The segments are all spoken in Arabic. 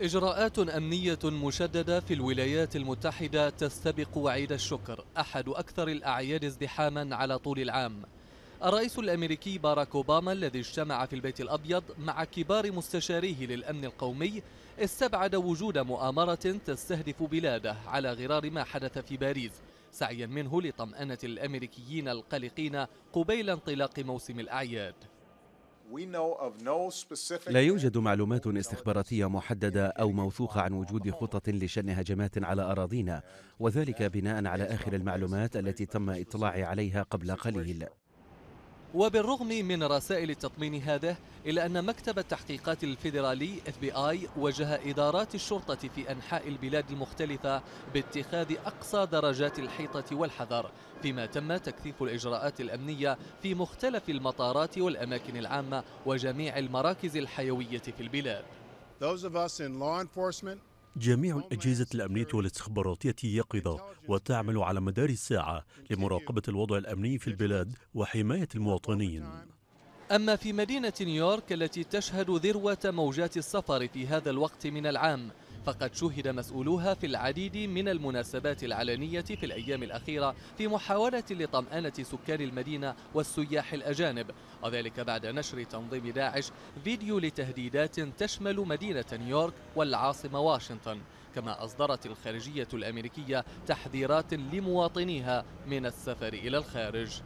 إجراءات أمنية مشددة في الولايات المتحدة تستبق عيد الشكر أحد أكثر الأعياد ازدحاما على طول العام. الرئيس الأمريكي باراك أوباما الذي اجتمع في البيت الأبيض مع كبار مستشاريه للأمن القومي استبعد وجود مؤامرة تستهدف بلاده على غرار ما حدث في باريس سعيا منه لطمأنة الأمريكيين القلقين قبيل انطلاق موسم الأعياد. لا يوجد معلومات استخباراتية محددة أو موثوقة عن وجود خطط لشن هجمات على أراضينا وذلك بناء على آخر المعلومات التي تم اطلاعي عليها قبل قليل. وبالرغم من رسائل التطمين هذه إلا أن مكتب التحقيقات الفيدرالي FBI وجه إدارات الشرطة في أنحاء البلاد المختلفة باتخاذ أقصى درجات الحيطة والحذر فيما تم تكثيف الإجراءات الأمنية في مختلف المطارات والأماكن العامة وجميع المراكز الحيوية في البلاد. جميع الأجهزة الأمنية والاستخباراتية يقظة وتعمل على مدار الساعة لمراقبة الوضع الأمني في البلاد وحماية المواطنين. أما في مدينة نيويورك التي تشهد ذروة موجات السفر في هذا الوقت من العام فقد شهد مسؤولوها في العديد من المناسبات العلنية في الأيام الأخيرة في محاولة لطمأنة سكان المدينة والسياح الأجانب. وذلك بعد نشر تنظيم داعش فيديو لتهديدات تشمل مدينة نيويورك والعاصمة واشنطن. كما أصدرت الخارجية الأمريكية تحذيرات لمواطنيها من السفر إلى الخارج.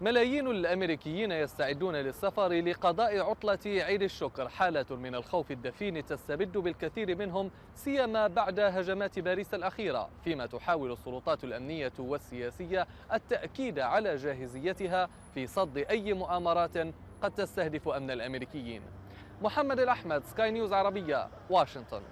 ملايين الأمريكيين يستعدون للسفر لقضاء عطلة عيد الشكر. حالة من الخوف الدفين تستبد بالكثير منهم سيما بعد هجمات باريس الأخيرة فيما تحاول السلطات الأمنية والسياسية التأكيد على جاهزيتها في صد أي مؤامرات قد تستهدف أمن الأمريكيين. محمد الأحمد سكاي نيوز عربية واشنطن